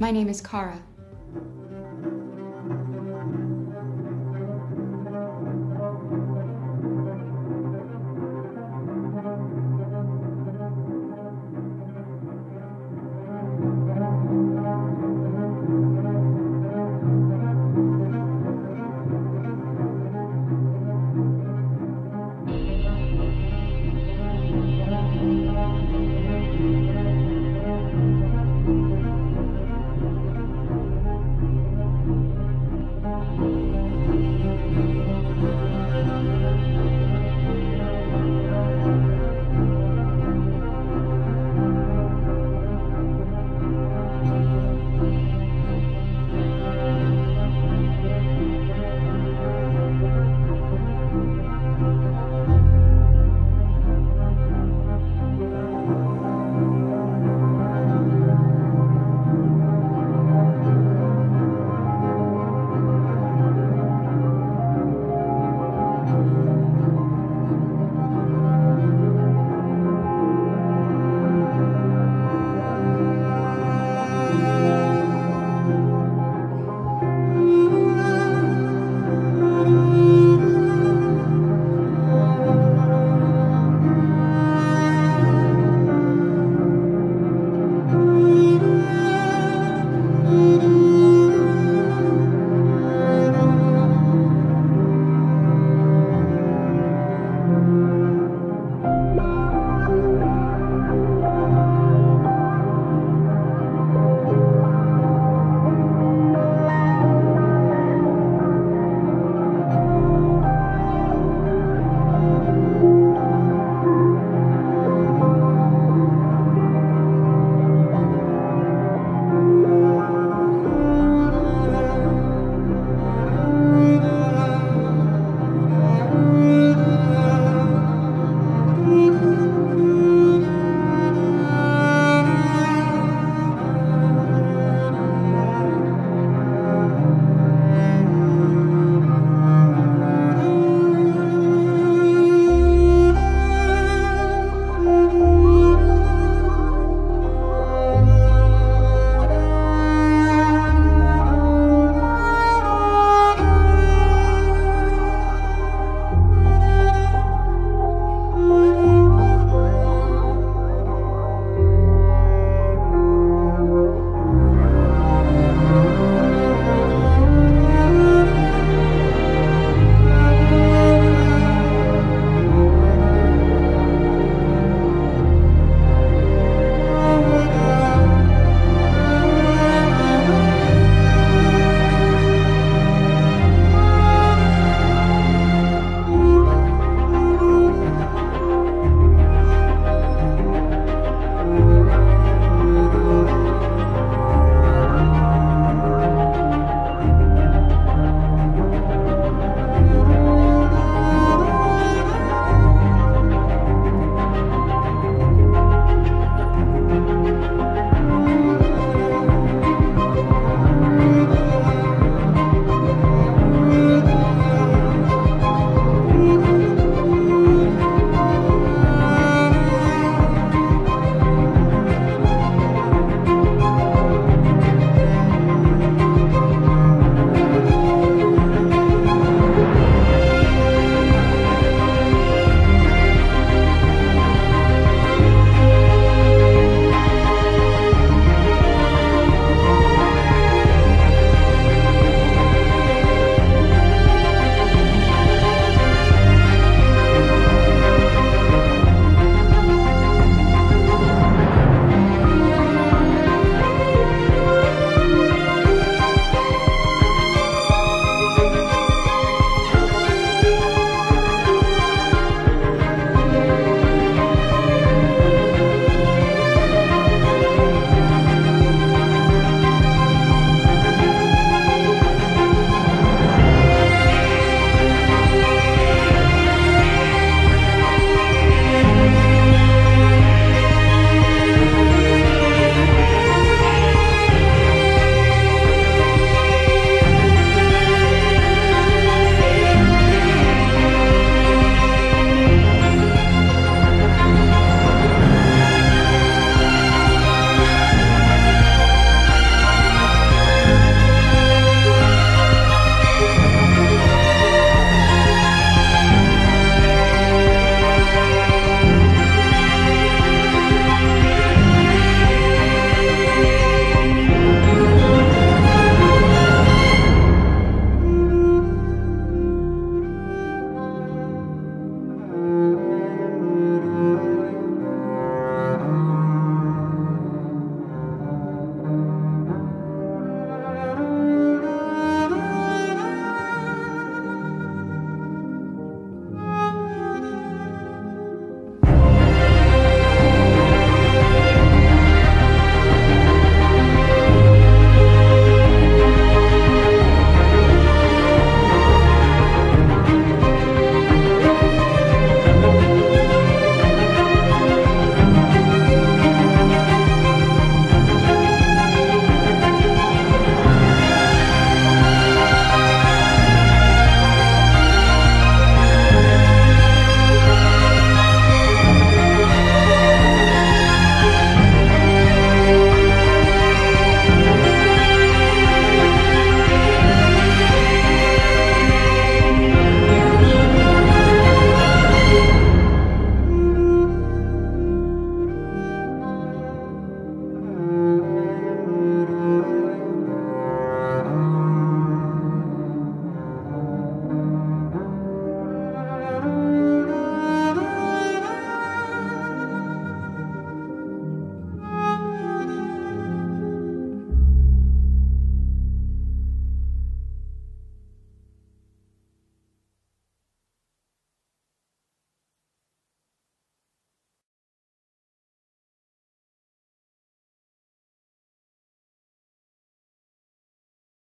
My name is Kara.